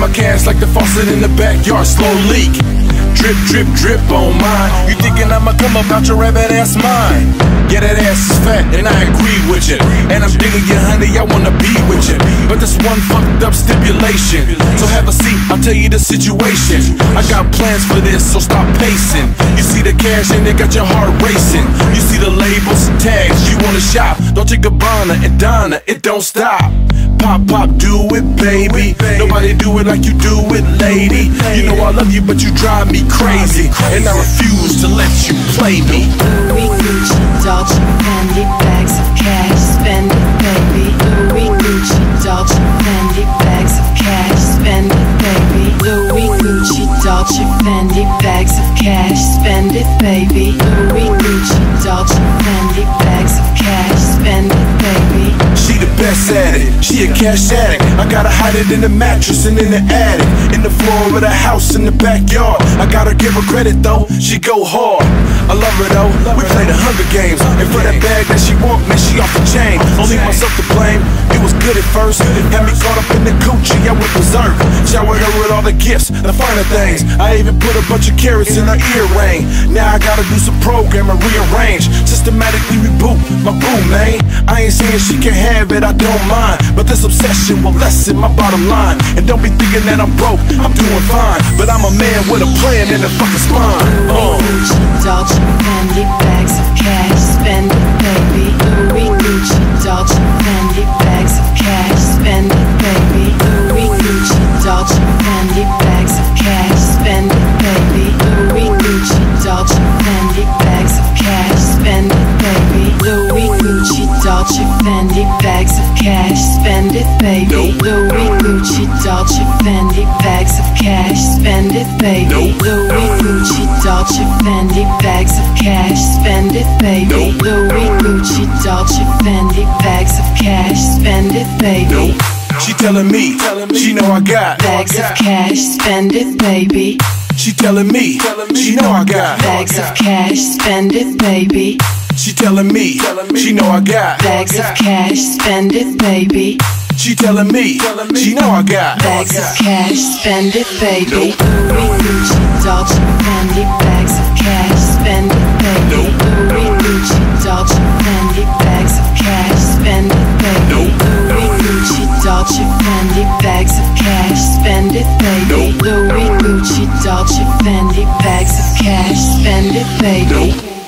my cans like the faucet in the backyard, slow leak. Drip, drip, drip on mine. You thinking I'ma come up your rabbit ass mine? Yeah, that ass is fat, and I agree with you. And I'm digging you, honey, I wanna be with you. But this one fucked up stipulation. So have a seat, I'll tell you the situation. I got plans for this, so stop pacing. You see the cash and it got your heart racing. You see the labels and tags, you wanna shop. Dolce Gabbana and Donna, it don't stop. Pop, pop, do it, baby. Nobody do it like you do it, lady. You know I love you, but you drive me crazy. And I refuse to let you play me. Louis Gucci, Dolce, Fendi, bags of cash, spend it, baby. Louis Gucci, Dolce, Fendi, bags of cash, spend it, baby. Louis Gucci, Dolce, Fendi, bags of cash, spend it, baby. Louis Gucci, Dolce, Fendi, cash addict. I gotta hide it in the mattress and in the attic, in the floor of the house, in the backyard. I gotta give her credit though, she go hard. I love her though, we play the Hunger Games. And for that bag that she want, man, she off the chain. Only myself to blame. Was good at first, had me caught up in the coochie, I went berserk. Showered her with all the gifts, the finer things. I even put a bunch of carats in her earring. Now I gotta do some programming, rearrange, systematically reboot my boo, man. I ain't saying she can have it, I don't mind. But this obsession will lessen my bottom line. And don't be thinking that I'm broke, I'm doing fine. But I'm a man with a plan and a fucking spine. Uh. Gucci, Dolce, Fendi, bags of cash, Louis Gucci, Dolce, Fendi, bags of cash, spend it, baby. Nope. Louis Gucci, Dolce, Fendi, bags of cash, spend it, baby. Nope. Louis Gucci, Dolce, Fendi, bags of cash, spend it, baby. Nope. She telling me, she know I got Bags of cash, spend it, baby. She telling me, she know I got Bags of cash, spend it, baby. She telling me, she know I got Bags of cash, spend it, baby. She telling me, she know I got Bags of cash, spend it, baby. Louis Gucci, Dolce, Fendi, bags of cash, spend it, baby. Louis Gucci, Dolce, Fendi, bags of cash, spend it, baby. Louis Gucci, Dolce, Fendi, bags of cash, spend it, baby. Louis Gucci, Dolce, Fendi, bags of cash, spend it, baby.